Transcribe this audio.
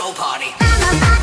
disco party.